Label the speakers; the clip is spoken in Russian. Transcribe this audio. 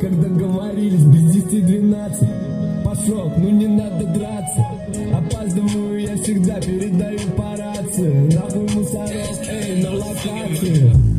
Speaker 1: как договорились, без десяти двенадцать. Пошел, ну не надо драться, опаздываю я всегда, передаю по рации. Нахуй мусоров, эй, на локации.